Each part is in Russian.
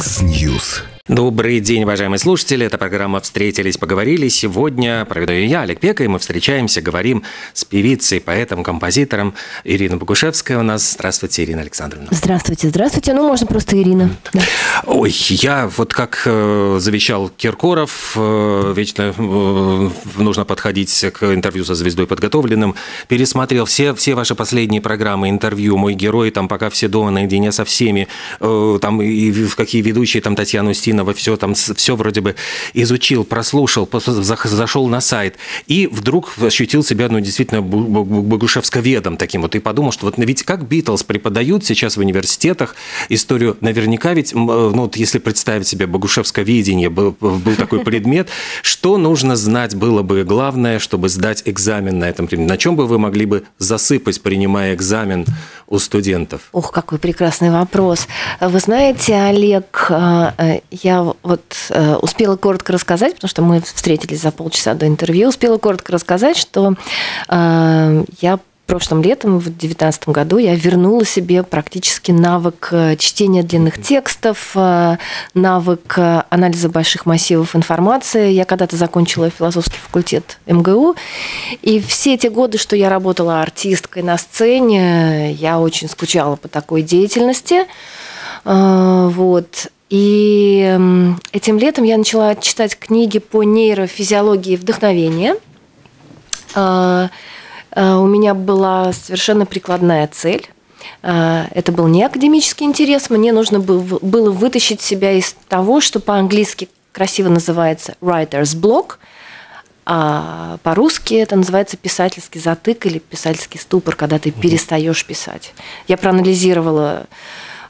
Mix News. Добрый день, уважаемые слушатели. Это программа «Встретились, поговорили». Сегодня проведу ее я, Олег Пека, и мы встречаемся, говорим с певицей, поэтом, композитором Ириной Богушевской у нас. Здравствуйте, Ирина Александровна. Здравствуйте, здравствуйте. Ну, можно просто Ирина. Да. Ой, я вот как э, завещал Киркоров, э, вечно э, нужно подходить к интервью со звездой подготовленным, пересмотрел все, все ваши последние программы, интервью, мой герой, там пока все дома наедине со всеми, э, там и какие ведущие, там Татьяна Устинова, все там, все вроде бы изучил, прослушал, зашел на сайт, и вдруг ощутил себя, ну, действительно, богушевсковедом таким вот, и подумал, что вот ведь как Битлз преподают сейчас в университетах историю, наверняка ведь, ну, вот если представить себе богушевсковедение, был, был такой предмет, что нужно знать было бы главное, чтобы сдать экзамен на этом предмете? На чем бы вы могли бы засыпать, принимая экзамен у студентов? Ох, какой прекрасный вопрос. Вы знаете, Олег, э, э, я вот э, успела коротко рассказать, потому что мы встретились за полчаса до интервью, успела коротко рассказать, что я прошлым летом, в 2019 году, я вернула себе практически навык э, чтения длинных текстов, э, навык э, анализа больших массивов информации. Я когда-то закончила философский факультет МГУ, и все эти годы, что я работала артисткой на сцене, я очень скучала по такой деятельности. Вот. И этим летом я начала читать книги по нейрофизиологии вдохновения – Э, у меня была совершенно прикладная цель. Э, это был не академический интерес, мне нужно было вытащить себя из того, что по-английски красиво называется writer's block, а по-русски это называется писательский затык или писательский ступор, когда ты перестаешь писать. Я проанализировала а,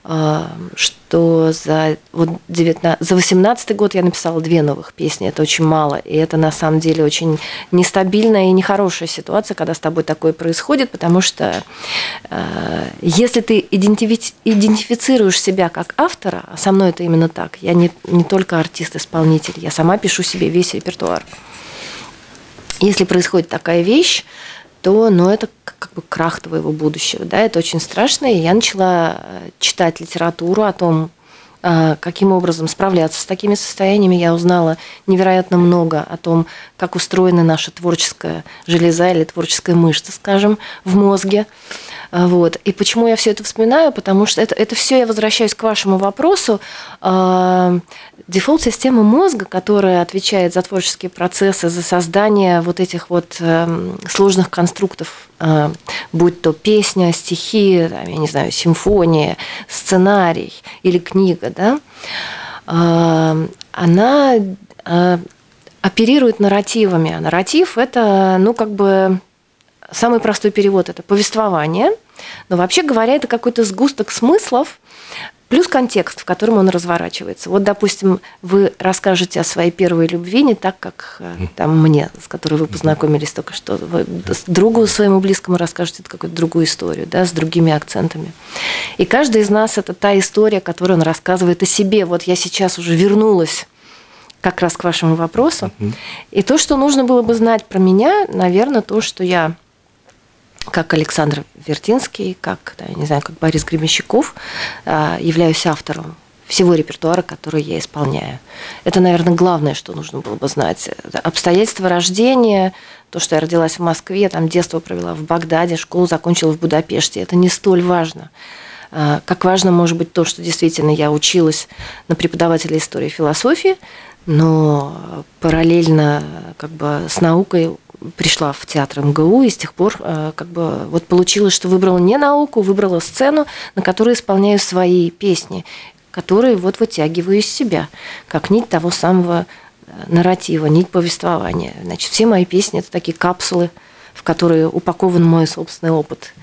что за, вот 19, за 18 год я написала две новых песни. Это очень мало. И это на самом деле очень нестабильная и нехорошая ситуация, когда с тобой такое происходит, потому что э, если ты идентифи- идентифицируешь себя как автора, а со мной это именно так, я не, не только артист-исполнитель, я сама пишу себе весь репертуар. Если происходит такая вещь, то ну, это как бы крах твоего будущего. Да? Это очень страшно. И я начала э, читать литературу о том, каким образом справляться с такими состояниями. Я узнала невероятно много о том, как устроена наша творческая железа или творческая мышца, скажем, в мозге. А, вот. И почему я все это вспоминаю? Потому что это, это все я возвращаюсь к вашему вопросу. А, дефолт-система мозга, которая отвечает за творческие процессы, за создание вот этих вот эм, сложных конструктов, а, будь то песня, стихи, я не знаю, симфония, сценарий или книга, да, она оперирует нарративами. А нарратив – это, ну, как бы Самый простой перевод – это повествование, но вообще говоря, это какой-то сгусток смыслов, плюс контекст, в котором он разворачивается. Вот, допустим, вы расскажете о своей первой любви не так, как э, там мне, с которой вы познакомились только что. Вы другу своему близкому расскажете какую-то другую историю, да, с другими акцентами. И каждый из нас – это та история, которую он рассказывает о себе. Вот я сейчас уже вернулась как раз к вашему вопросу. И то, что нужно было бы знать про меня, наверное, то, что я как Александр Вертинский, как, да, не знаю, как Борис Гребенщиков, а, являюсь автором всего репертуара, который я исполняю. Это, наверное, главное, что нужно было бы знать. Обстоятельства рождения, то, что я родилась в Москве, там детство провела в Багдаде, школу закончила в Будапеште, это не столь важно. А, как важно может быть то, что действительно я училась на преподавателя истории и философии, но параллельно как бы с наукой пришла в театр МГУ и с тех пор э, как бы вот получилось, что выбрала не науку, выбрала сцену, на которой исполняю свои песни, которые вот вытягиваю из себя, как нить того самого э, нарратива, нить повествования. Значит, все мои песни – это такие капсулы, в которые упакован мой собственный опыт –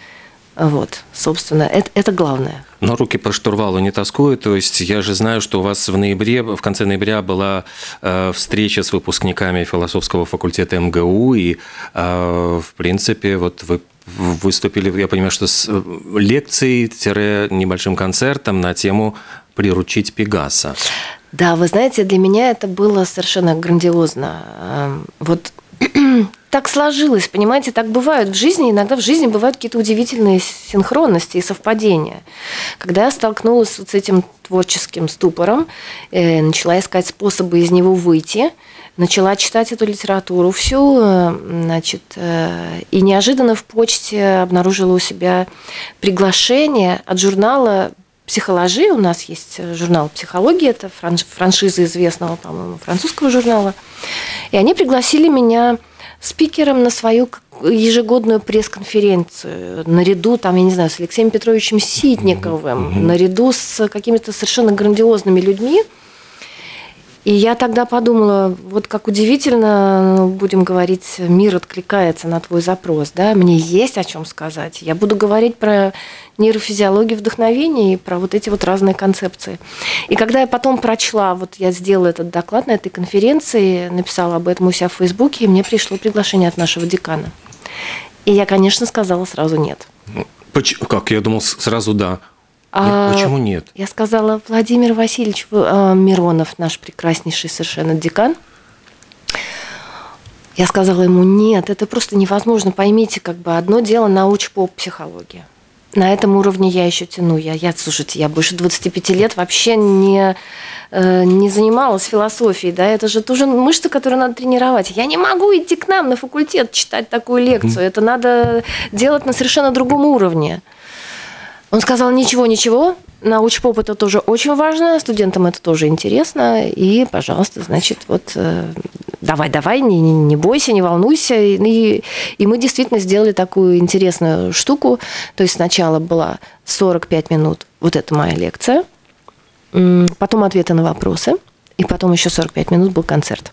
вот, собственно, это, это главное. Но руки по штурвалу не тоскуют. То есть я же знаю, что у вас в ноябре, в конце ноября была э, встреча с выпускниками философского факультета МГУ, и, э, в принципе, вот вы выступили, я понимаю, что с э, лекцией-небольшим концертом на тему «Приручить Пегаса». Да, вы знаете, для меня это было совершенно грандиозно. Эм, вот так сложилось, понимаете, так бывают в жизни. Иногда в жизни бывают какие-то удивительные синхронности и совпадения. Когда я столкнулась вот с этим творческим ступором, э, начала искать способы из него выйти, начала читать эту литературу всю, э, значит, э, и неожиданно в почте обнаружила у себя приглашение от журнала психологии. У нас есть журнал «Психология», это франшиза известного, по-моему, французского журнала. И они пригласили меня спикером на свою ежегодную пресс-конференцию наряду, там, я не знаю, с Алексеем Петровичем Ситниковым, mm-hmm. наряду с какими-то совершенно грандиозными людьми – и я тогда подумала, вот как удивительно, ну, будем говорить, мир откликается на твой запрос, да, мне есть о чем сказать. Я буду говорить про нейрофизиологию вдохновения и про вот эти вот разные концепции. И когда я потом прочла, вот я сделала этот доклад на этой конференции, написала об этом у себя в Фейсбуке, и мне пришло приглашение от нашего декана. И я, конечно, сказала сразу нет. Как? Я думал, сразу да. А, почему нет? Я сказала, Владимир Васильевич а, Миронов, наш прекраснейший совершенно декан. Я сказала ему, нет, это просто невозможно. Поймите, как бы одно дело науч-поп психология. На этом уровне я еще тяну. Я, я, слушайте, я больше 25 лет вообще не, э, не занималась философией. Да? Это же тоже мышцы, которые надо тренировать. Я не могу идти к нам на факультет читать такую лекцию. Это надо делать на совершенно другом уровне. Он сказал, ничего, ничего, научпоп это тоже очень важно, студентам это тоже интересно, и, пожалуйста, значит, вот э, давай, давай, не, не, не бойся, не волнуйся. И, и мы действительно сделали такую интересную штуку. То есть сначала была 45 минут, вот это моя лекция, потом ответы на вопросы, и потом еще 45 минут был концерт.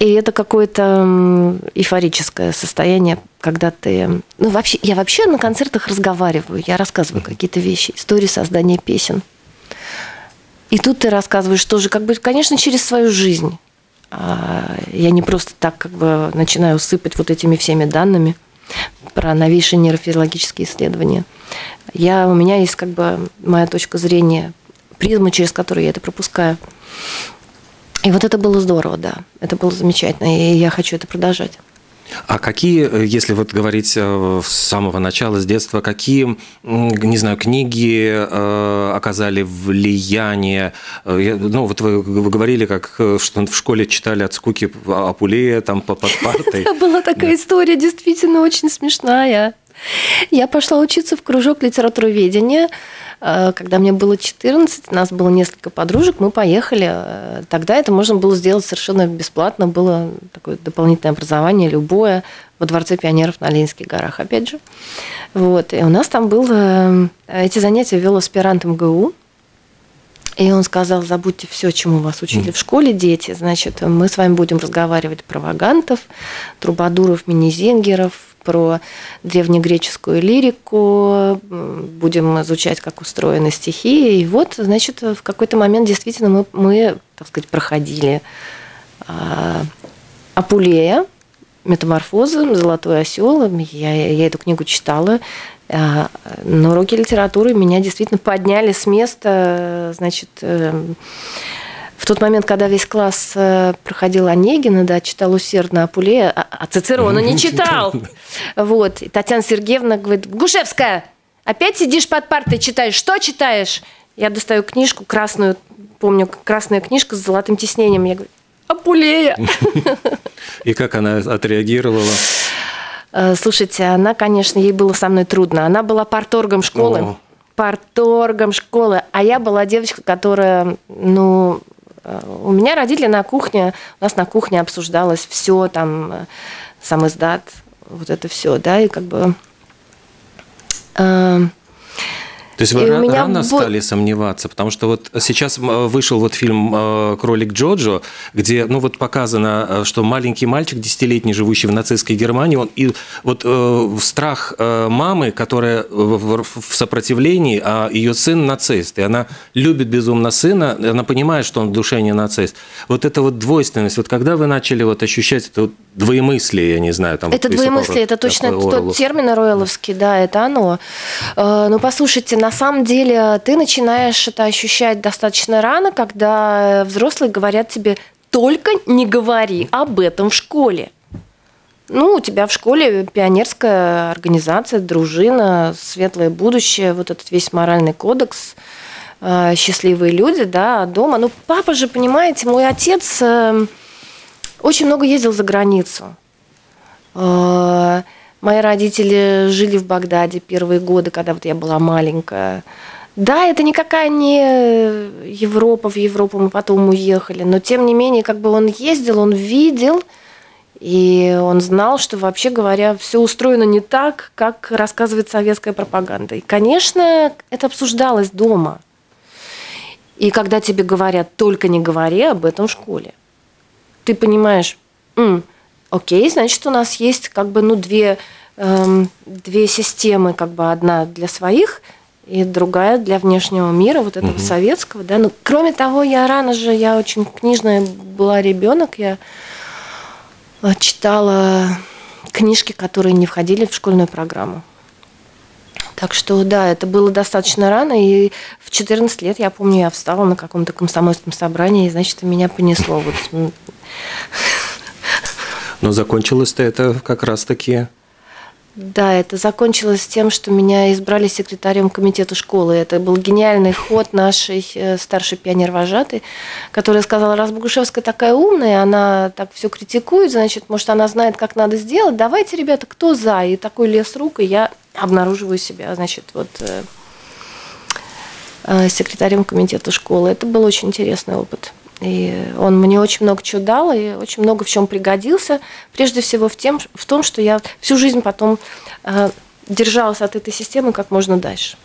И это какое-то эйфорическое состояние, когда ты... Ну, вообще, я вообще на концертах разговариваю, я рассказываю какие-то вещи, истории создания песен. И тут ты рассказываешь тоже, как бы, конечно, через свою жизнь. А, я не просто так как бы начинаю сыпать вот этими всеми данными про новейшие нейрофизиологические исследования. Я, у меня есть как бы моя точка зрения, призма, через которую я это пропускаю. И вот это было здорово, да. Это было замечательно, и я хочу это продолжать. А какие, если вот говорить э, с самого начала, с детства, какие, не знаю, книги э, оказали влияние? Э, ну, вот вы, говорили, как что в школе читали от скуки Апулея там под партой. Была такая история, действительно очень смешная. Я пошла учиться в кружок литературоведения. Э, когда мне было 14, у нас было несколько подружек, мы поехали. Э, тогда это можно было сделать совершенно бесплатно. Было такое дополнительное образование, любое, во Дворце пионеров на Ленинских горах, опять же. Вот. И у нас там было... Э, эти занятия вел аспирант МГУ, и он сказал, забудьте все, чему вас учили в школе, дети. Значит, мы с вами будем разговаривать про Вагантов, Трубадуров, Минизенгеров, про древнегреческую лирику, будем изучать, как устроены стихи. И вот, значит, в какой-то момент действительно мы, мы так сказать, проходили а, Апулея, Метаморфоза, Золотой осел. Я, я эту книгу читала. На уроке литературы меня действительно подняли с места, значит, эм, в тот момент, когда весь класс э, проходил Онегина, да, читал усердно Апулея, а, а Цицерона не читал. Вот. И Татьяна Сергеевна говорит, Гушевская, опять сидишь под партой, читаешь. Что читаешь? Я достаю книжку красную, помню, красная книжка с золотым тиснением. Я говорю, Апулея. И как она отреагировала? Э, слушайте, она, конечно, ей было со мной трудно. Она была парторгом школы. О. Парторгом школы. А я была девочка, которая, ну, у меня родители на кухне, у нас на кухне обсуждалось все, там, э, сам издат, вот это все, да, и как бы... Э, то есть вы и рано меня... стали сомневаться, потому что вот сейчас вышел вот фильм э, «Кролик Джоджо», где ну вот показано, э, что маленький мальчик, десятилетний, живущий в нацистской Германии, он и вот э, страх э, мамы, которая в, в сопротивлении, а ее сын нацист, и она любит безумно сына, она понимает, что он в душе не нацист. Вот эта вот двойственность, вот когда вы начали вот ощущать это вот двоемыслие, я не знаю, там. Это двоемыслие, это точно тот термин Ройловский, да, это оно. Ну послушайте, на на самом деле ты начинаешь это ощущать достаточно рано, когда взрослые говорят тебе только не говори об этом в школе. Ну, у тебя в школе пионерская организация, дружина, светлое будущее, вот этот весь моральный кодекс, э, счастливые люди, да, дома. Ну, папа же, понимаете, мой отец э, очень много ездил за границу. Э, мои родители жили в Багдаде первые годы, когда вот я была маленькая. Да, это никакая не Европа, в Европу мы потом уехали, но тем не менее, как бы он ездил, он видел – и он знал, что, вообще говоря, все устроено не так, как рассказывает советская пропаганда. И, конечно, это обсуждалось дома. И когда тебе говорят, только не говори об этом в школе, ты понимаешь, окей, значит, у нас есть как бы, ну, две, эм, две системы, как бы одна для своих и другая для внешнего мира, вот этого угу. советского, да. Ну, кроме того, я рано же, я очень книжная была ребенок, я Э, читала книжки, которые не входили в школьную программу. Так что да, это было достаточно рано, и в 14 лет, я помню, я встала на каком-то комсомольском собрании, и, значит, меня понесло. Вот. Но закончилось-то это как раз-таки да, это закончилось тем, что меня избрали секретарем комитета школы. Это был гениальный ход нашей э, старшей пионер-вожатой, которая сказала, раз Богушевская такая умная, она так все критикует, значит, может, она знает, как надо сделать. Давайте, ребята, кто за? И такой лес рук, и я обнаруживаю себя, значит, вот э, э, секретарем комитета школы. Это был очень интересный опыт. И он мне очень много чего дал и очень много в чем пригодился. Прежде всего в, тем, в том, что я всю жизнь потом э, держалась от этой системы как можно дальше.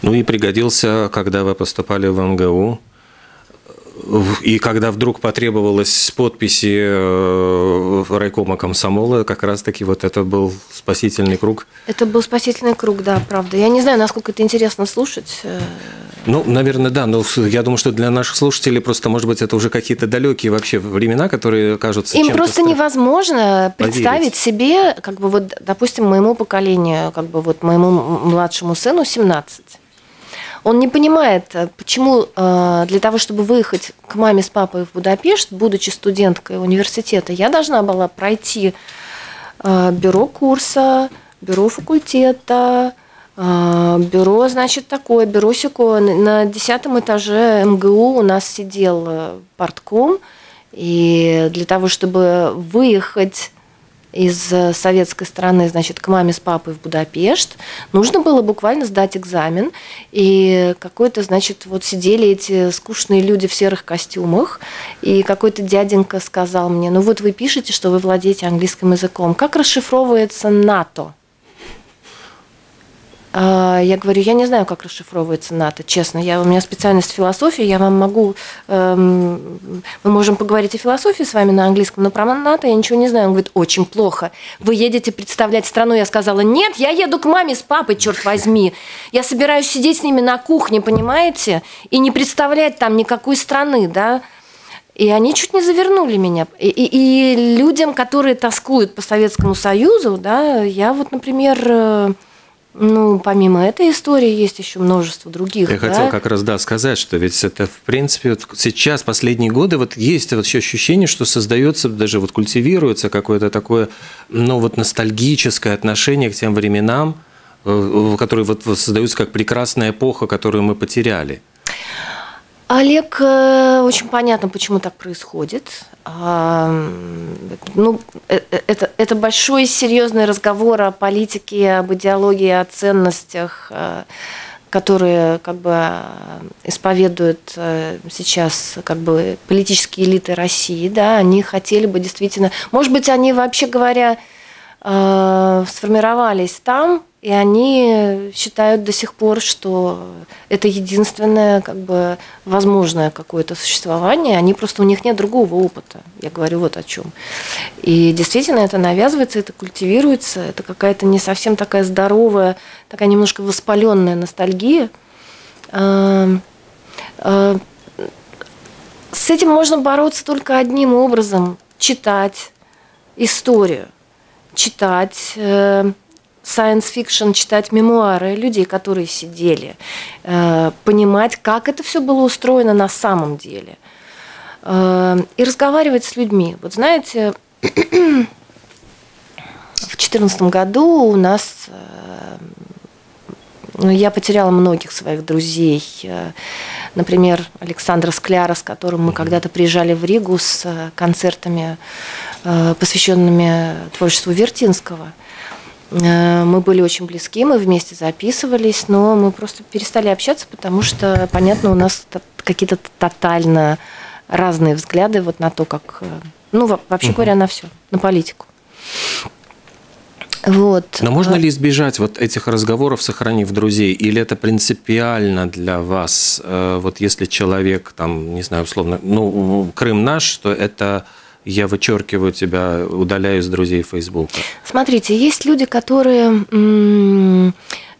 Ну и пригодился, когда вы поступали в МГУ. И когда вдруг потребовалось подписи э, райкома комсомола, как раз-таки вот это был спасительный круг. Это был спасительный круг, да, правда. Я не знаю, насколько это интересно слушать. Э, ну, наверное, да. Но я думаю, что для наших слушателей просто, может быть, это уже какие-то далекие вообще времена, которые кажутся Им просто невозможно поверить. представить себе, как бы вот, допустим, моему поколению, как бы вот моему младшему сыну 17. Он не понимает, почему э, для того, чтобы выехать к маме с папой в Будапешт, будучи студенткой университета, я должна была пройти э, бюро курса, бюро факультета, бюро, значит, такое, бюро Сико. На десятом этаже МГУ у нас сидел э, портком, и для того, чтобы выехать из э, советской страны, значит, к маме с папой в Будапешт, нужно было буквально сдать экзамен. И какой-то, значит, вот сидели эти скучные люди в серых костюмах, и какой-то дяденька сказал мне, ну вот вы пишете, что вы владеете английским языком. Как расшифровывается НАТО? А, я говорю, я не знаю, как расшифровывается НАТО, честно. Я, у меня специальность философия, я вам могу... Эм, мы можем поговорить о философии с вами на английском, но про НАТО я ничего не знаю. Он говорит, очень плохо. Вы едете представлять страну. Я сказала, нет, я еду к маме с папой, черт возьми. Я собираюсь сидеть с ними на кухне, понимаете? И не представлять там никакой страны, да? И они чуть не завернули меня. И, и, и людям, которые тоскуют по Советскому Союзу, да, я вот, например э, ну, помимо этой истории, есть еще множество других. Я да? хотел как раз, да, сказать, что ведь это, в принципе, вот сейчас, последние годы, вот есть вот еще ощущение, что создается, даже вот культивируется какое-то такое, ну, вот ностальгическое отношение к тем временам, э, которые вот создаются как прекрасная эпоха, которую мы потеряли. Олег, э, очень понятно, почему так происходит. Ну, э, э, это, это большой серьезный разговор о политике, об идеологии, о ценностях, которые как бы исповедуют сейчас как бы политические элиты России, да, они хотели бы действительно, может быть, они вообще говоря сформировались там, и они считают до сих пор, что это единственное как бы, возможное какое-то существование. Они просто у них нет другого опыта. Я говорю вот о чем. И действительно это навязывается, это культивируется. Это какая-то не совсем такая здоровая, такая немножко воспаленная ностальгия. А, а, с этим можно бороться только одним образом – читать историю, читать э, science fiction, читать мемуары людей, которые сидели, э, понимать, как это все было устроено на самом деле, э, и разговаривать с людьми. Вот знаете, 2014 году у нас я потеряла многих своих друзей. Например, Александра Скляра, с которым мы когда-то приезжали в Ригу с концертами, посвященными творчеству Вертинского. Мы были очень близки, мы вместе записывались, но мы просто перестали общаться, потому что, понятно, у нас какие-то тотально разные взгляды вот на то, как, ну, вообще угу. говоря, на все, на политику. Вот. Но можно ли избежать вот этих разговоров, сохранив друзей, или это принципиально для вас? Э, вот если человек, там, не знаю, условно, ну, Крым наш, то это я вычеркиваю тебя, удаляю из друзей Фейсбука. Смотрите, есть люди, которые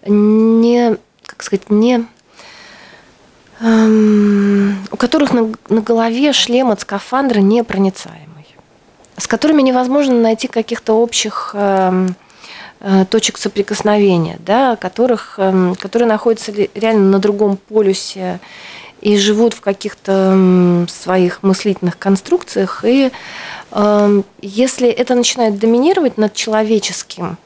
не, как сказать, не эм, у которых на, на голове шлем от скафандра непроницаемый, с которыми невозможно найти каких-то общих эм, точек соприкосновения, да, которых, эм, которые находятся реально на другом полюсе и живут в каких-то своих мыслительных конструкциях. И эм, если это начинает доминировать над человеческим,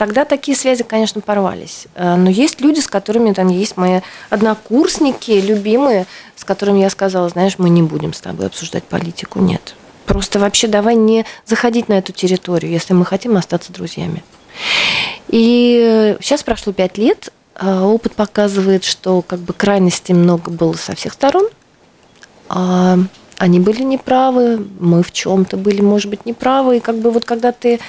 тогда такие связи, конечно, порвались. Э, но есть люди, с которыми там есть мои однокурсники, любимые, с которыми я сказала, знаешь, мы не будем с тобой обсуждать политику. Нет. Просто вообще давай не заходить на эту территорию, если мы хотим остаться друзьями. И сейчас прошло пять лет, а опыт показывает, что как бы крайностей много было со всех сторон. А они были неправы, мы в чем-то были, может быть, неправы. И как бы вот когда ты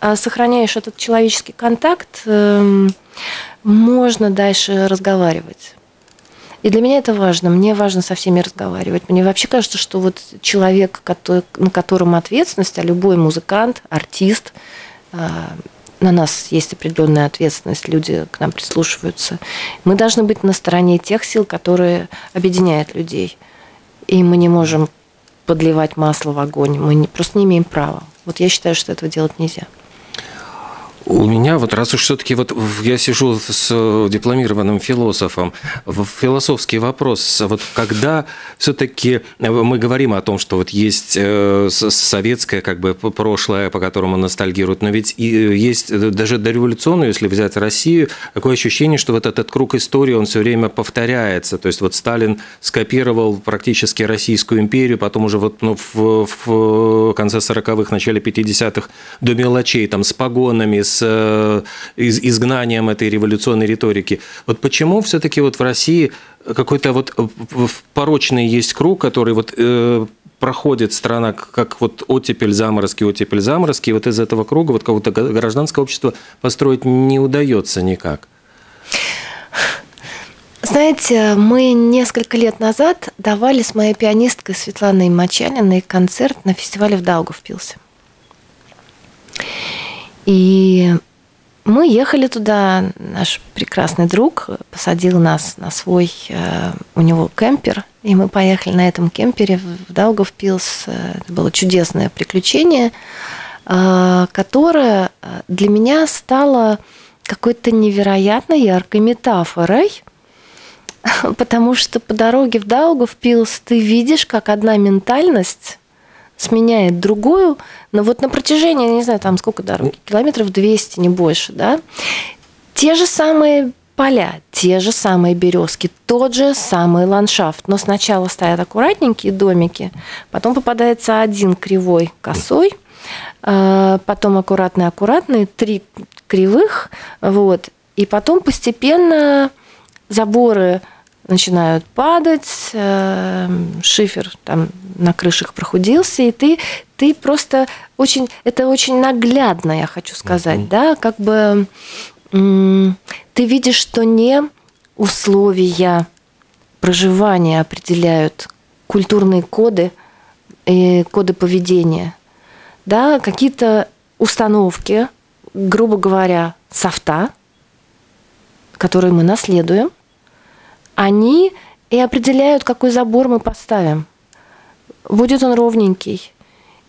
а, сохраняешь этот человеческий контакт, эм, можно дальше разговаривать. И для меня это важно. Мне важно со всеми разговаривать. Мне вообще кажется, что вот человек, на котором ответственность, а любой музыкант, артист, на нас есть определенная ответственность, люди к нам прислушиваются. Мы должны быть на стороне тех сил, которые объединяют людей. И мы не можем подливать масло в огонь. Мы не, просто не имеем права. Вот я считаю, что этого делать нельзя. У меня вот раз уж все-таки вот я сижу с дипломированным философом, философский вопрос, вот когда все-таки мы говорим о том, что вот есть э, советское как бы прошлое, по которому ностальгируют, но ведь и есть даже дореволюционную, если взять Россию, такое ощущение, что вот этот круг истории, он все время повторяется. То есть вот Сталин скопировал практически Российскую империю, потом уже вот ну, в, в конце 40-х, начале 50-х до мелочей, там с погонами, с Э, из, изгнанием этой революционной риторики. Вот почему все-таки вот в России какой-то вот э, порочный есть круг, который вот э, проходит страна как вот оттепель заморозки, оттепель заморозки, и вот из этого круга вот какого-то гражданского общества построить не удается никак. Знаете, мы несколько лет назад давали с моей пианисткой Светланой Мочалиной концерт на фестивале в Даугавпилсе. И мы ехали туда, наш прекрасный друг посадил нас на свой, э, у него кемпер, и мы поехали на этом кемпере в Даугавпилс. Это было чудесное приключение, э, которое для меня стало какой-то невероятно яркой метафорой, потому что по дороге в Даугавпилс ты видишь, как одна ментальность сменяет другую, но вот на протяжении, не знаю, там сколько дороги, километров 200, не больше, да, те же самые поля, те же самые березки, тот же самый ландшафт. Но сначала стоят аккуратненькие домики, потом попадается один кривой, косой, а, потом аккуратный-аккуратный, три кривых, вот, и потом постепенно заборы начинают падать, э, шифер там на крышах прохудился, и ты, ты просто очень, это очень наглядно, я хочу сказать, mm-hmm. да, как бы ты видишь, что не условия проживания определяют культурные коды и коды поведения, да, какие-то установки, грубо говоря, софта, которые мы наследуем, они и определяют, какой забор мы поставим. Будет он ровненький,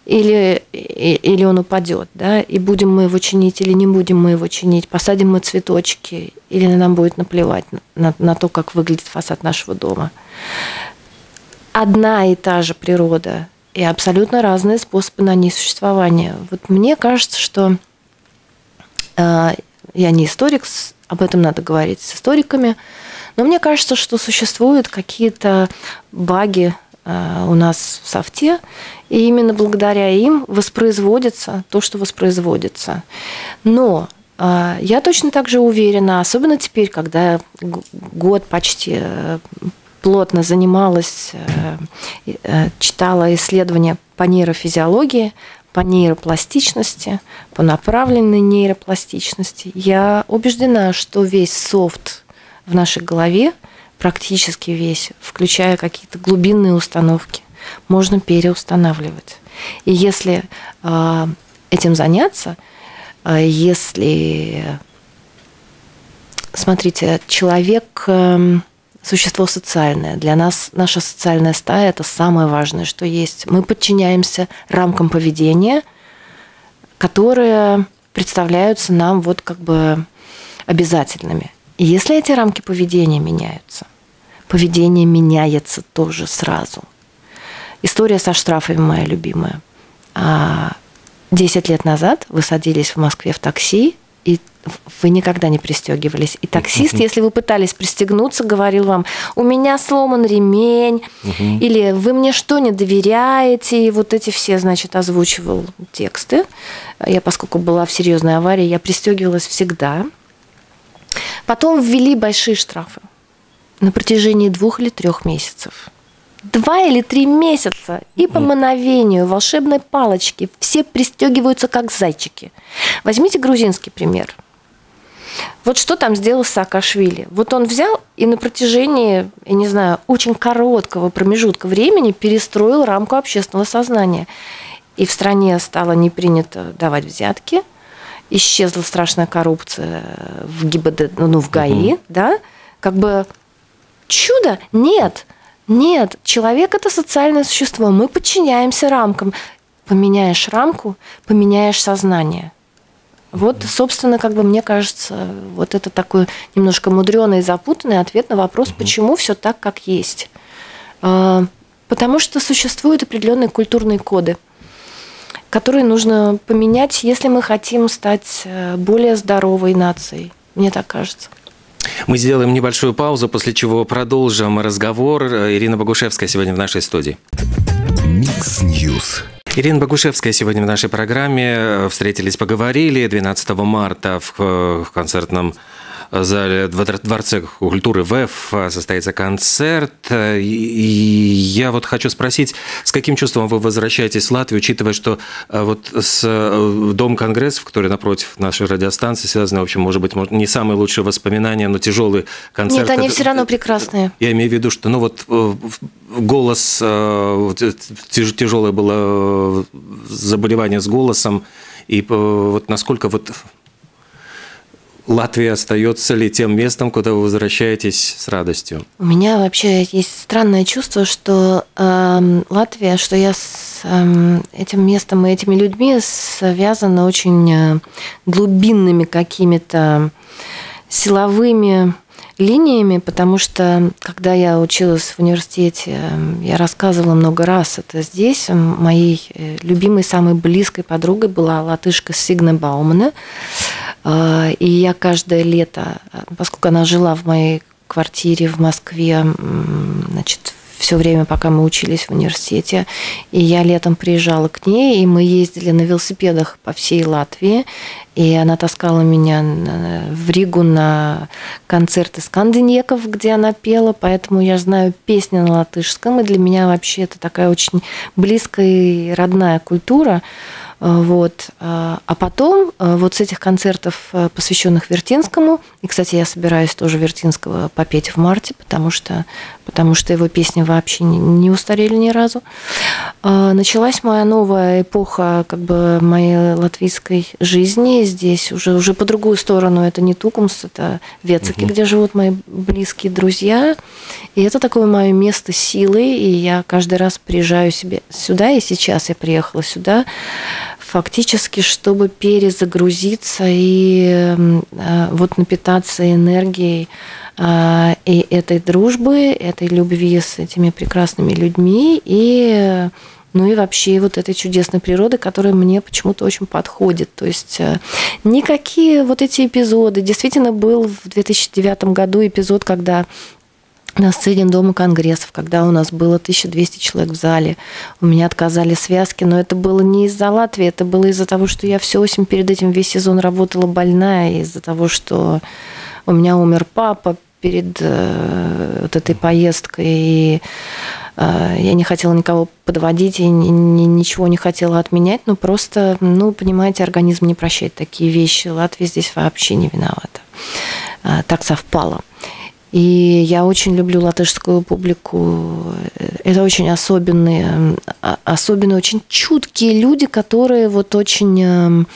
или, или он упадет, да, и будем мы его чинить, или не будем мы его чинить, посадим мы цветочки, или нам будет наплевать на, на то, как выглядит фасад нашего дома. Одна и та же природа и абсолютно разные способы на ней существования. Вот мне кажется, что Я не историк, об этом надо говорить с историками. Но мне кажется, что существуют какие-то баги у нас в софте, и именно благодаря им воспроизводится то, что воспроизводится. Но я точно так же уверена, особенно теперь, когда год почти плотно занималась, э, э, читала исследования по нейрофизиологии, по нейропластичности, по направленной нейропластичности. Я убеждена, что весь софт в нашей голове, практически весь, включая какие-то глубинные установки, можно переустанавливать. И если э, этим заняться, если, смотрите, человек эм, существо социальное. Для нас наша социальная стая – это самое важное, что есть. Мы подчиняемся рамкам поведения, которые представляются нам вот как бы обязательными. И если эти рамки поведения меняются, поведение меняется тоже сразу. История со штрафами моя любимая. А, десять лет назад вы садились в Москве в такси, и вы никогда не пристегивались. И таксист, если вы пытались пристегнуться, говорил вам, у меня сломан ремень, или вы мне что, не доверяете? И вот эти все, значит, озвучивал тексты. Я, поскольку была в серьезной аварии, я пристегивалась всегда. Потом ввели большие штрафы на протяжении двух или трех месяцев. Два или три месяца, и по мановению волшебной палочки все пристегиваются как зайчики. Возьмите грузинский пример – вот что там сделал Саакашвили? Вот он взял и на протяжении, я не знаю, очень короткого промежутка времени перестроил рамку общественного сознания. И в стране стало не принято давать взятки, исчезла страшная коррупция в ГИБД, ну, в ГАИ, угу. да? Как бы чудо? Нет. Нет, человек это социальное существо. Мы подчиняемся рамкам. Поменяешь рамку, поменяешь сознание. Вот, собственно, как бы мне кажется, вот это такой немножко мудреный и запутанный ответ на вопрос, почему все так, как есть. А, потому что существуют определенные культурные коды, которые нужно поменять, если мы хотим стать э, более здоровой нацией. Мне так кажется. Мы сделаем небольшую паузу, после чего продолжим разговор. Ирина Богушевская сегодня в нашей студии. Mix News. Ирина Богушевская сегодня в нашей программе. Встретились, поговорили 12 марта в, в концертном зале Дворце культуры ВЭФ состоится концерт. И я вот хочу спросить, с каким чувством вы возвращаетесь в Латвию, учитывая, что э, вот с э, Дом конгрессов, который напротив нашей радиостанции связан, в общем, может быть, не самые лучшие воспоминания, но тяжелый концерт. Нет, они все равно прекрасные. Я имею в виду, что ну вот э, голос, тяжелое было заболевание с голосом, и вот насколько вот Латвия остается ли тем местом, куда вы возвращаетесь с радостью? У меня вообще есть странное чувство, что э, Латвия, что я с э, этим местом и этими людьми связана очень э, глубинными какими-то силовыми линиями, потому что когда я училась в университете, я рассказывала много раз это здесь. Моей э, любимой, самой близкой подругой была латышка Сигна Баумана. А, и я каждое лето, поскольку она жила в моей квартире в Москве, значит, все время, пока мы учились в университете. И я летом приезжала к ней, и мы ездили на велосипедах по всей Латвии. И она таскала меня в Ригу на концерты скандинеков, где она пела, поэтому я знаю песни на латышском, и для меня вообще это такая очень близкая и родная культура. Э, вот. Э, а потом э, вот с этих концертов, посвященных Вертинскому, и, кстати, я собираюсь тоже Вертинского попеть в марте, потому что, потому что его песни вообще не, не устарели ни разу, началась моя новая эпоха как бы моей латвийской жизни. Здесь уже, уже по другую сторону. Это не Тукумс, это Вецеки, угу. где живут мои близкие друзья. И это такое мое место силы, и я каждый раз приезжаю себе сюда, и сейчас я приехала сюда, фактически, чтобы перезагрузиться и э, вот напитаться энергией э, и этой дружбы, этой любви с этими прекрасными людьми и ну и вообще вот этой чудесной природы, которая мне почему-то очень подходит. То есть э, никакие вот эти эпизоды. Действительно был в 2009 году эпизод, когда на сцене Дома конгрессов, когда у нас было 1200 человек в зале. У меня отказали связки, но это было не из-за Латвии, это было из-за того, что я всю осень перед этим весь сезон работала больная, из-за того, что у меня умер папа перед э, вот этой поездкой, и э, я не хотела никого подводить, и ни, ни, ничего не хотела отменять, но просто, ну, понимаете, организм не прощает такие вещи. Латвия здесь вообще не виновата. Э, так совпало. И я очень люблю латышскую публику. Это очень особенные, а, особенные, очень чуткие люди, которые вот очень эм,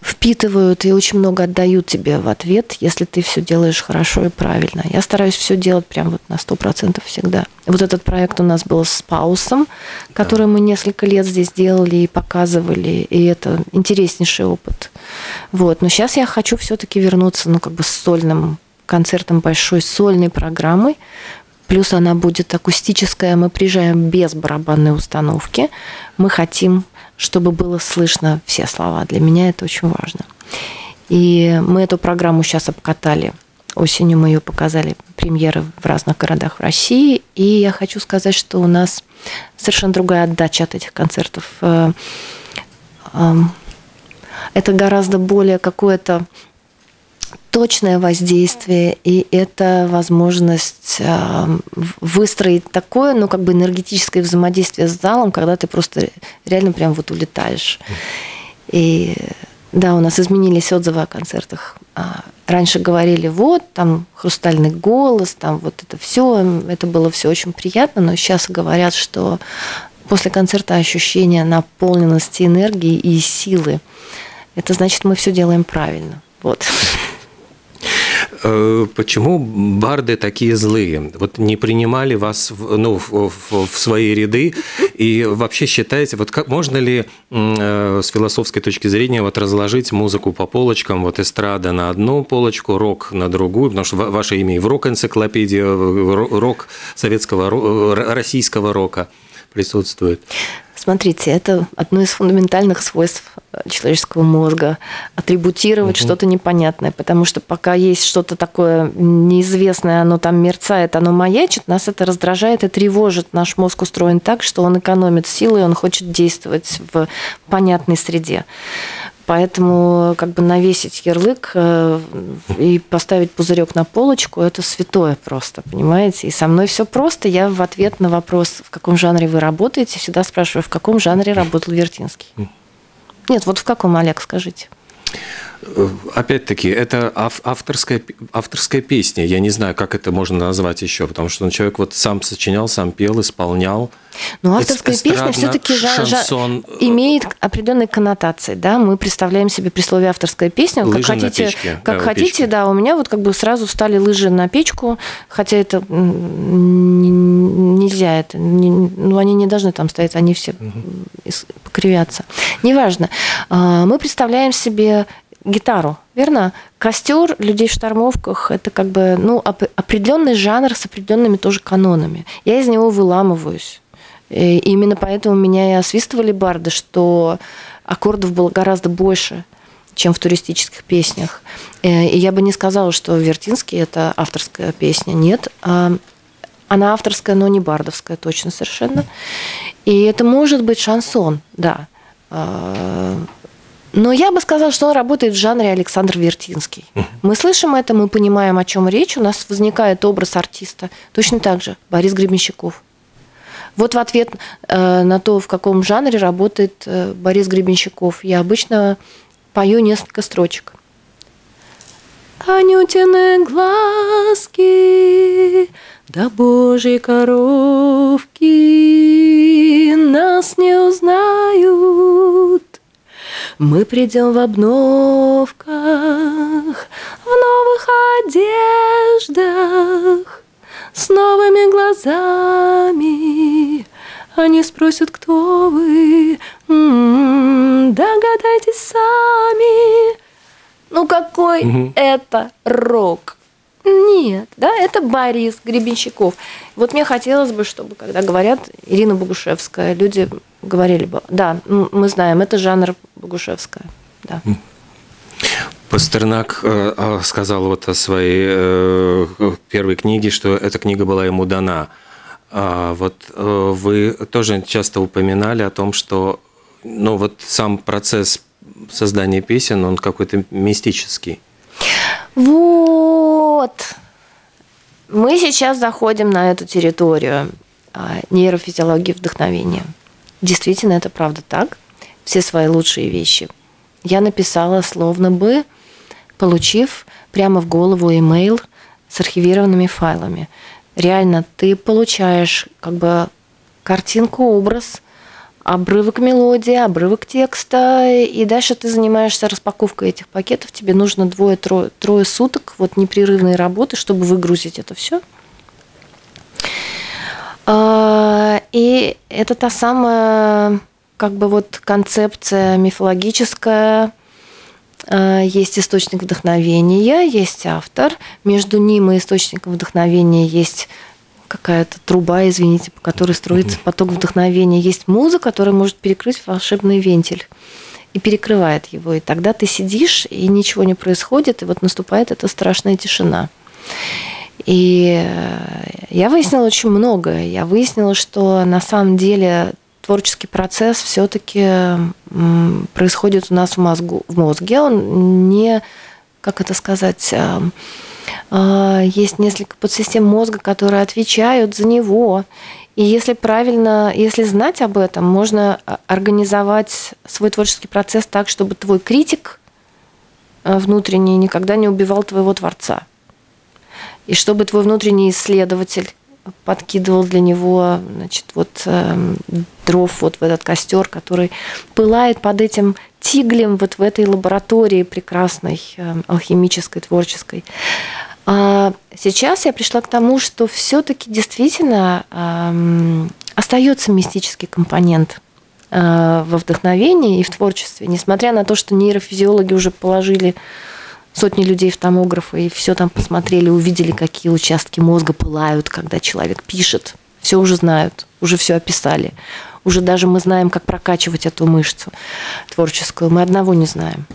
впитывают и очень много отдают тебе в ответ, если ты все делаешь хорошо и правильно. Я стараюсь все делать прям вот на сто процентов всегда. Вот этот проект у нас был с Паусом, который да. мы несколько лет здесь делали и показывали, и это интереснейший опыт. Вот. Но сейчас я хочу все-таки вернуться, ну, как бы с сольным концертом большой сольной программой. Плюс она будет акустическая. Мы приезжаем без барабанной установки. Мы хотим, чтобы было слышно все слова. Для меня это очень важно. И мы эту программу сейчас обкатали. Осенью мы ее показали премьеры в разных городах в России. И я хочу сказать, что у нас совершенно другая отдача от этих концертов. Э, эм, это гораздо более какое-то точное воздействие, и это возможность а, выстроить такое, ну, как бы энергетическое взаимодействие с залом, когда ты просто реально прям вот улетаешь. И да, у нас изменились отзывы о концертах. А, раньше говорили, вот, там хрустальный голос, там вот это все, это было все очень приятно, но сейчас говорят, что после концерта ощущение наполненности энергии и силы. Это значит, мы все делаем правильно. Вот. Э, почему барды такие злые? Вот не принимали вас ну, в, в, свои ряды и вообще считаете, вот как можно ли э, с философской точки зрения вот разложить музыку по полочкам, вот эстрада на одну полочку, рок на другую, потому что ваше имя и в рок-энциклопедии, рок советского, российского рока присутствует. Смотрите, это одно из фундаментальных свойств э, человеческого мозга атрибутировать угу. что-то непонятное, потому что пока есть что-то такое неизвестное, оно там мерцает, оно маячит, нас это раздражает и тревожит. Наш мозг устроен так, что он экономит силы, он хочет действовать в понятной среде. Поэтому как бы навесить ярлык э, и поставить пузырек на полочку – это святое просто, понимаете? И со мной все просто. Я в ответ на вопрос, в каком жанре вы работаете, всегда спрашиваю, в каком жанре работал Вертинский. Нет, вот в каком, Олег, скажите? Опять-таки, это авторская, авторская песня. Я не знаю, как это можно назвать еще, потому что человек вот сам сочинял, сам пел, исполнял. Но авторская песня все-таки шансон... имеет определенные коннотации, да. Мы представляем себе при слове авторская песня, лыжи как хотите, печке, как да, хотите, да. У меня вот как бы сразу стали лыжи на печку, хотя это нельзя, это ну они не должны там стоять, они все угу. покривятся. Неважно. А, мы представляем себе гитару, верно? Костер людей в штормовках – это как бы ну, определенный жанр с определенными тоже канонами. Я из него выламываюсь. И именно поэтому меня и освистывали барды, что аккордов было гораздо больше, чем в туристических песнях. Э, и я бы не сказала, что Вертинский – это авторская песня. Нет, а она авторская, но не бардовская, точно совершенно. И это может быть шансон, да. А, но я бы сказала, что он работает в жанре Александр Вертинский. Мы слышим это, мы понимаем, о чем речь, у нас возникает образ артиста. Точно так же Борис Гребенщиков. Вот в ответ э, на то, в каком жанре работает э, Борис Гребенщиков, я обычно пою несколько строчек. Анютины глазки, да божьи коровки нас не узнают. Мы придем в обновках, в новых одеждах, с новыми глазами. Они спросят, кто вы, м-м, догадайтесь сами. Ну какой угу. это рок? Нет, да, это Борис Гребенщиков. Вот мне хотелось бы, чтобы, когда говорят Ирина Богушевская, люди говорили бы, да, мы знаем, это жанр Богушевская, да. Пастернак э, а, сказал вот о своей э, первой книге, что эта книга была ему дана. А вот э, вы тоже часто упоминали о том, что ну, вот сам процесс создания песен, он какой-то мистический. Вот. Мы сейчас заходим на эту территорию а, нейрофизиологии вдохновения. Действительно, это правда так. Все свои лучшие вещи. Я написала словно бы получив прямо в голову имейл с архивированными файлами. Реально, ты получаешь как бы картинку, образ, обрывок мелодии, обрывок текста, и дальше ты занимаешься распаковкой этих пакетов. Тебе нужно двое-трое трое суток вот непрерывной работы, чтобы выгрузить это все. А, и это та самая как бы вот концепция мифологическая, есть источник вдохновения, есть автор, между ним и источником вдохновения есть какая-то труба, извините, по которой строится поток вдохновения. Есть муза, которая может перекрыть волшебный вентиль и перекрывает его. И тогда ты сидишь, и ничего не происходит, и вот наступает эта страшная тишина. И э, я выяснила очень многое. Я выяснила, что на самом деле творческий процесс все-таки происходит у нас в, мозгу, в мозге. Он не, как это сказать, а, а, есть несколько подсистем мозга, которые отвечают за него. И если правильно, если знать об этом, можно организовать свой творческий процесс так, чтобы твой критик а, внутренний никогда не убивал твоего творца. И чтобы твой внутренний исследователь подкидывал для него, значит, вот э, дров вот в этот костер, который пылает под этим тиглем вот в этой лаборатории прекрасной, э, алхимической, творческой. А сейчас я пришла к тому, что все-таки действительно э, остается мистический компонент э, во вдохновении и в творчестве, несмотря на то, что нейрофизиологи уже положили сотни людей в томографы и все там посмотрели, увидели, какие участки мозга пылают, когда человек пишет. Все уже знают, уже все описали. Уже даже мы знаем, как прокачивать эту мышцу творческую. Мы одного не знаем.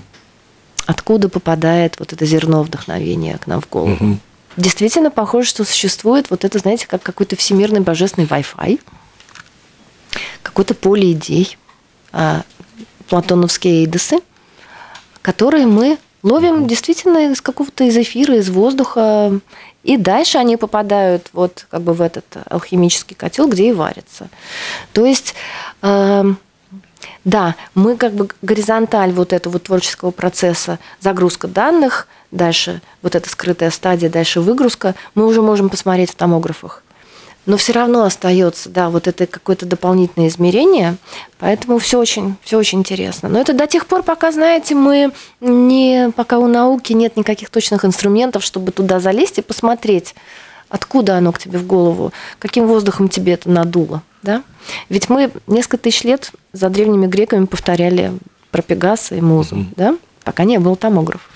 Откуда попадает вот это зерно вдохновения к нам в голову? Угу. Действительно похоже, что существует вот это, знаете, как какой-то всемирный божественный Wi-Fi, какое-то поле идей, а, платоновские эйдосы, которые мы ловим действительно из какого-то из эфира, из воздуха, и дальше они попадают вот как бы в этот алхимический котел, где и варятся. То есть э, да, мы как бы горизонталь вот этого вот творческого процесса, загрузка данных, дальше вот эта скрытая стадия, дальше выгрузка, мы уже можем посмотреть в томографах но все равно остается, да, вот это какое-то дополнительное измерение, поэтому все очень, все очень интересно. Но это до тех пор, пока, знаете, мы не, пока у науки нет никаких точных инструментов, чтобы туда залезть и посмотреть, откуда оно к тебе в голову, каким воздухом тебе это надуло, да? Ведь мы несколько тысяч лет за древними греками повторяли про Пегаса и Музу, mm-hmm. да, пока не было томографов.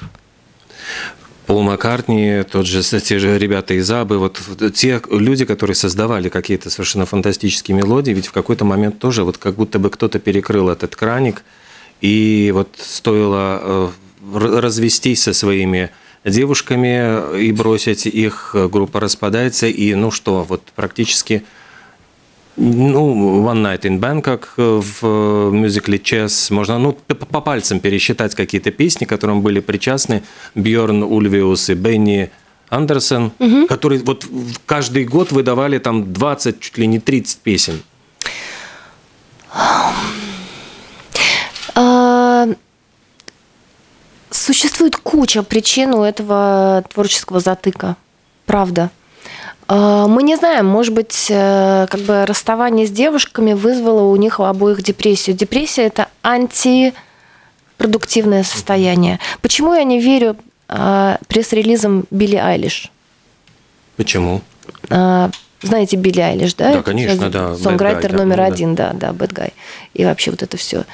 Пол Маккартни, тот же, те же ребята из Абы, вот те люди, которые создавали какие-то совершенно фантастические мелодии, ведь в какой-то момент тоже вот как будто бы кто-то перекрыл этот краник, и вот стоило э, развестись со своими девушками и бросить их, группа распадается, и ну что, вот практически ну, One Night in Bangkok в мюзикле Chess. Можно ну, по пальцам пересчитать какие-то песни, к которым были причастны Бьорн Ульвиус и Бенни Андерсон, угу. которые вот каждый год выдавали там 20, чуть ли не 30 песен. Существует куча причин у этого творческого затыка. Правда. А, мы не знаем, может быть, э, как бы расставание с девушками вызвало у них у обоих депрессию. Депрессия – это антипродуктивное состояние. Почему я не верю а, пресс-релизам Билли Айлиш? Почему? А, знаете Билли Айлиш, да? Да, конечно, да. Сонграйтер номер да, один, да, да, Bad Guy. И вообще вот это все.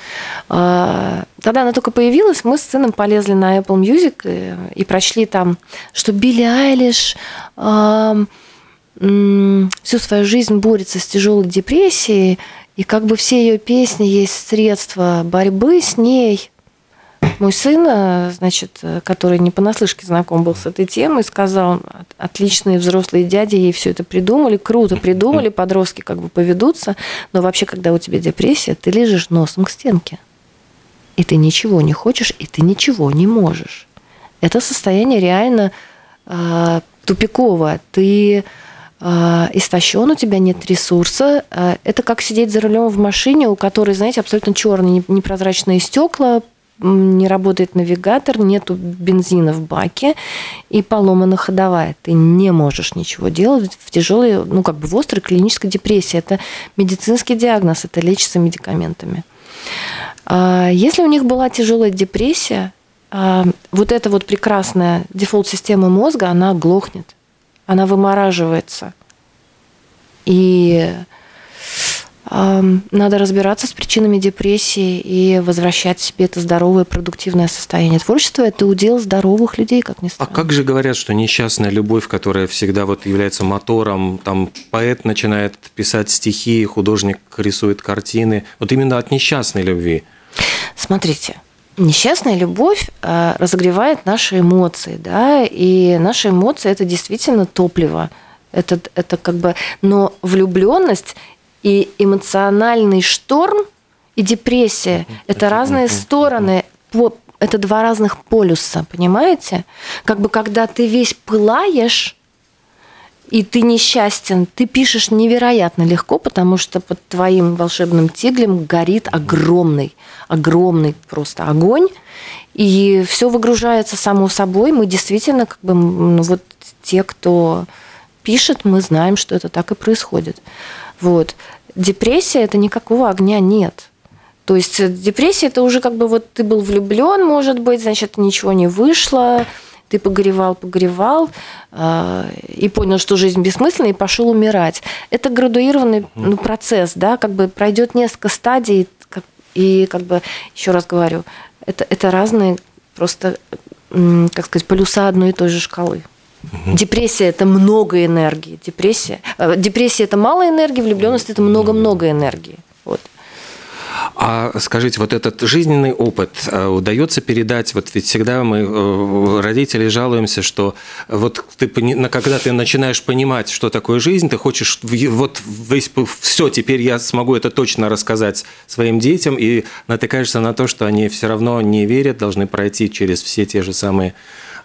А, когда она только появилась, мы с сыном полезли на Apple Music и, и прочли там, что Билли Айлиш всю свою жизнь борется с тяжелой депрессией, и как бы все ее песни есть средства борьбы с ней. Мой сын, э, значит, э, который не понаслышке знаком был с этой темой, сказал, отличные взрослые дяди ей все это придумали, круто придумали, подростки как бы поведутся, но вообще, когда у тебя депрессия, ты лежишь носом к стенке. И ты ничего не хочешь, и ты ничего не можешь. Это состояние реально э, тупиковое. Ты истощен, у тебя нет ресурса. Э, это как сидеть за рулем в машине, у которой, знаете, абсолютно черные непрозрачные стекла, не работает навигатор, нету бензина в баке и поломана ходовая. Ты не можешь ничего делать в тяжелой, ну как бы в острой клинической депрессии. Это медицинский диагноз, это лечится медикаментами. А если у них была тяжелая депрессия, а, вот эта вот прекрасная дефолт-система мозга, она глохнет, она вымораживается. И надо разбираться с причинами депрессии и возвращать себе это здоровое, продуктивное состояние. Творчество – это удел здоровых людей, как ни странно. А как же говорят, что несчастная любовь, которая всегда вот является мотором, там поэт начинает писать стихи, художник рисует картины, вот именно от несчастной любви? Смотрите, Несчастная любовь э, разогревает наши эмоции, да, и наши эмоции это действительно топливо. Это, это как бы, но влюбленность и эмоциональный шторм и депрессия – это разные стороны, это два разных полюса, понимаете? Как бы когда ты весь пылаешь, и ты несчастен, ты пишешь невероятно легко, потому что под твоим волшебным тиглем горит огромный, огромный просто огонь, и все выгружается само собой. Мы действительно, как бы, ну, вот те, кто пишет, мы знаем, что это так и происходит. Вот. Депрессия – это никакого огня нет. То есть э, депрессия – это уже как бы вот ты был влюблен, может быть, значит, ничего не вышло, ты погоревал, погоревал э, и понял, что жизнь бессмысленна, и пошел умирать. Это градуированный ну, процесс, да, как бы пройдет несколько стадий, как, и как бы, еще раз говорю, это, это разные просто, как сказать, полюса одной и той же шкалы. Угу. Депрессия это много энергии. Депрессия, э, депрессия это мало энергии, влюбленность это много-много энергии. Вот. А скажите, вот этот жизненный опыт э, удается передать? Вот ведь всегда мы, э, родители, жалуемся, что вот ты, когда ты начинаешь понимать, что такое жизнь, ты хочешь вот весь, все, теперь я смогу это точно рассказать своим детям, и натыкаешься на то, что они все равно не верят, должны пройти через все те же самые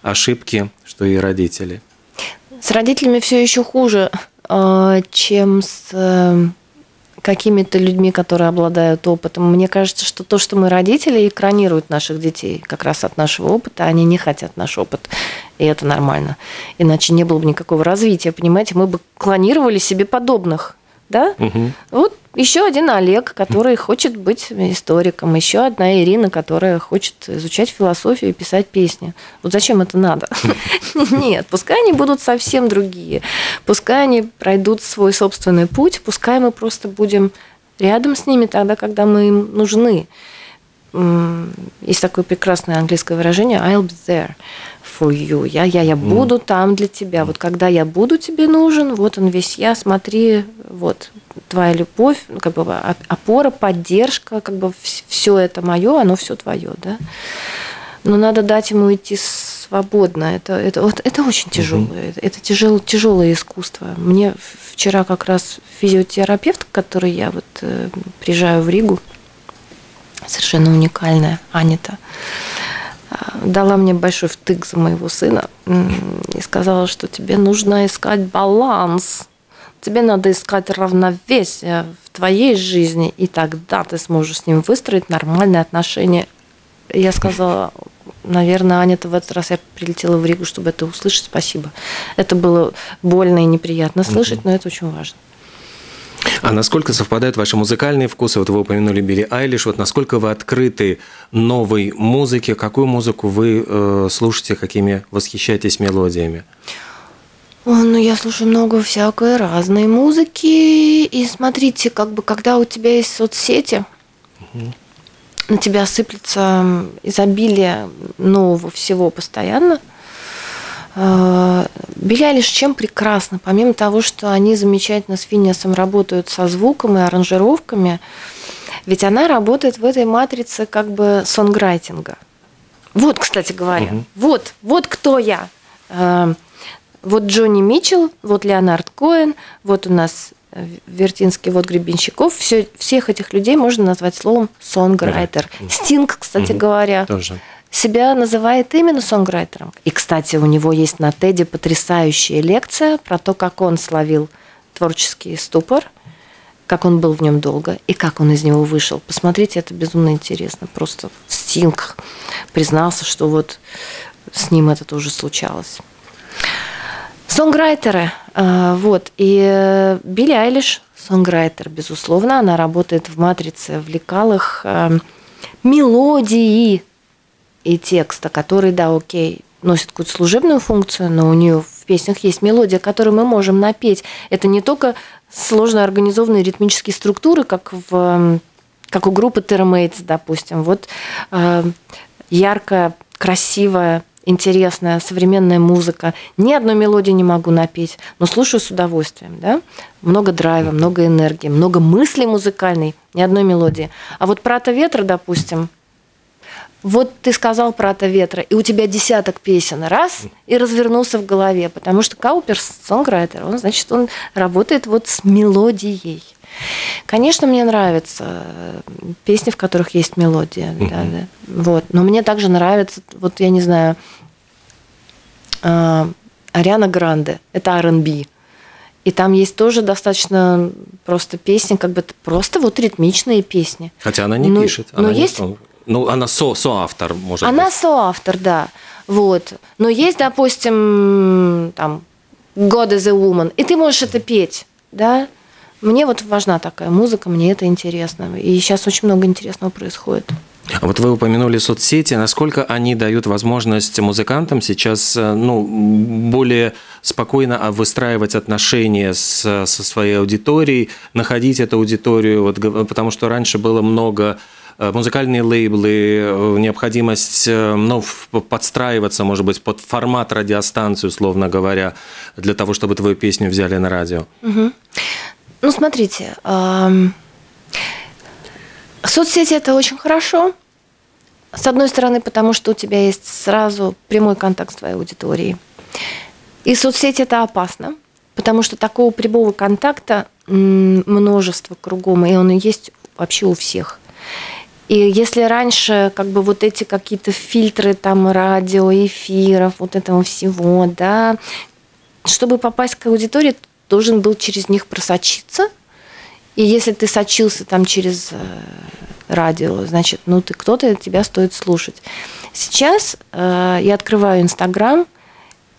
ошибки, что и родители. С родителями все еще хуже, э, чем с какими-то людьми, которые обладают опытом. Мне кажется, что то, что мы родители, экранируют наших детей как раз от нашего опыта, они не хотят наш опыт. И это нормально. Иначе не было бы никакого развития, понимаете? Мы бы клонировали себе подобных да? Угу. Вот еще один Олег, который хочет быть историком, еще одна Ирина, которая хочет изучать философию и писать песни. Вот зачем это надо? Нет, пускай они будут совсем другие, пускай они пройдут свой собственный путь, пускай мы просто будем рядом с ними тогда, когда мы им нужны. Есть такое прекрасное английское выражение «I'll be there» for you. Я, я, я буду mm. там для тебя. Вот когда я буду тебе нужен, вот он весь я, смотри, вот твоя любовь, ну, как бы опора, поддержка, как бы все это мое, оно все твое, да. Но надо дать ему идти свободно. Это, это, вот, это очень тяжелое. Mm-hmm. Это, это тяжелое, тяжелое искусство. Мне вчера как раз физиотерапевт, который я вот э, приезжаю в Ригу, совершенно уникальная, Анита, дала мне большой втык за моего сына и сказала, что тебе нужно искать баланс, тебе надо искать равновесие в твоей жизни, и тогда ты сможешь с ним выстроить нормальные отношения. Я сказала, наверное, Аня, в этот раз я прилетела в Ригу, чтобы это услышать. Спасибо. Это было больно и неприятно слышать, но это очень важно. А насколько совпадают ваши музыкальные вкусы? Вот вы упомянули Билли Айлиш. Вот насколько вы открыты новой музыке? Какую музыку вы э, слушаете? Какими восхищаетесь мелодиями? О, ну я слушаю много всякой разной музыки. И смотрите, как бы когда у тебя есть соцсети, угу. на тебя сыплется изобилие нового всего постоянно. А, Билли лишь чем прекрасно, помимо того, что они замечательно с Финиасом работают со звуком и аранжировками, ведь она работает в этой матрице как бы сонграйтинга. Вот, кстати говоря, угу. вот, вот кто я. А, вот Джонни Митчелл, вот Леонард Коэн, вот у нас Вертинский, вот Гребенщиков. Все, всех этих людей можно назвать словом сонграйтер. Да. Стинг, кстати угу. говоря, Тоже. Себя называет именно сонграйтером. И, кстати, у него есть на Теде потрясающая лекция про то, как он словил творческий ступор, как он был в нем долго и как он из него вышел. Посмотрите, это безумно интересно. Просто Стинг признался, что вот с ним это тоже случалось. Сонграйтеры. А, вот. И э, Билли Айлиш сонграйтер, безусловно. Она работает в матрице, в лекалах а, мелодии и текста, который, да, окей, носит какую-то служебную функцию, но у нее в песнях есть мелодия, которую мы можем напеть. Это не только сложно организованные ритмические структуры, как в как у группы Terramates, допустим. Вот э, яркая, красивая интересная современная музыка. Ни одной мелодии не могу напеть, но слушаю с удовольствием. Да? Много драйва, много энергии, много мыслей музыкальной, ни одной мелодии. А вот «Прата ветра», допустим, вот ты сказал про это ветра, и у тебя десяток песен, раз, и развернулся в голове, потому что Кауперс, сонграйтер, он, значит, он работает вот с мелодией. Конечно, мне нравятся э, песни, в которых есть мелодия, mm-hmm. да, да. Вот. Но мне также нравится, вот я не знаю, э, Ариана Гранде, это R&B. И там есть тоже достаточно просто песни, как бы просто вот ритмичные песни. Хотя она не но, пишет. Но она есть... Ну, она со, соавтор, может она быть. Она соавтор, да. Вот. Но есть, допустим, там, God is a Woman, и ты можешь это петь, да? Мне вот важна такая музыка, мне это интересно. И сейчас очень много интересного происходит. А вот вы упомянули соцсети. Насколько они дают возможность музыкантам сейчас э, ну, более спокойно выстраивать отношения с, со своей аудиторией, находить эту аудиторию? Вот, потому что раньше было много музыкальные лейблы, э, необходимость ну, подстраиваться, может быть, под формат радиостанции, условно говоря, для того, чтобы твою песню взяли на радио. Угу. Ну, смотрите, соцсети это очень хорошо. С одной стороны, потому что у тебя есть сразу прямой контакт с твоей аудиторией. И соцсети это опасно, потому что такого прямого контакта множество кругом, и он есть вообще у всех. И если раньше как бы вот эти какие-то фильтры там радио, эфиров, вот этого всего, да, чтобы попасть к аудитории, должен был через них просочиться. И если ты сочился там через э, радио, значит, ну ты кто-то, тебя стоит слушать. Сейчас э, я открываю Инстаграм,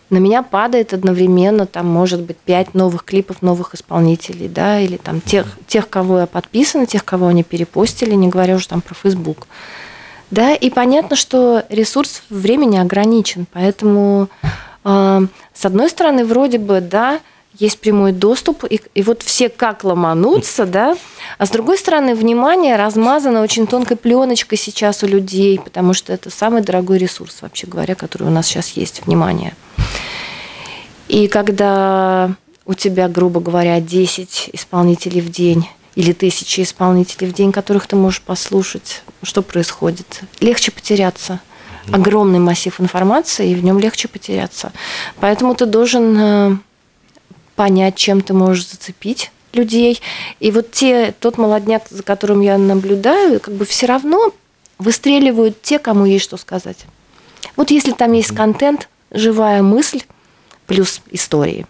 на меня падает одновременно, там, может быть, пять новых клипов новых исполнителей, да, или там тех, тех, кого я подписана, тех, кого они перепостили, не говоря уже там про Facebook. Да, и понятно, что ресурс времени ограничен, поэтому э, с одной стороны, вроде бы, да, есть прямой доступ, и, и вот все как ломанутся, да, а с другой стороны, внимание размазано очень тонкой пленочкой сейчас у людей, потому что это самый дорогой ресурс, вообще говоря, который у нас сейчас есть, внимание. И когда у тебя, грубо говоря, 10 исполнителей в день или тысячи исполнителей в день, которых ты можешь послушать, что происходит? Легче потеряться. Огромный массив информации, и в нем легче потеряться. Поэтому ты должен э, понять, чем ты можешь зацепить людей. И вот те, тот молодняк, за которым я наблюдаю, как бы все равно выстреливают те, кому есть что сказать. Вот если там есть контент, живая мысль, плюс истории,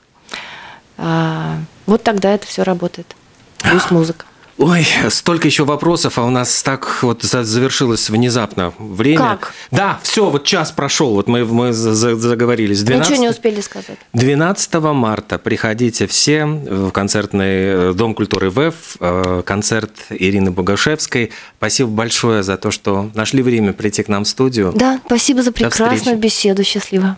а, вот тогда это все работает. Плюс музыка. Ой, столько еще вопросов, а у нас так вот завершилось внезапно время. Как? Да, все, вот час прошел, вот мы, мы заговорились. 12... Ничего не успели сказать. 12 марта приходите все в концертный э, Дом культуры ВЭФ, э, концерт Ирины Богашевской. Спасибо большое за то, что нашли время прийти к нам в студию. Да, спасибо за прекрасную беседу. Счастливо.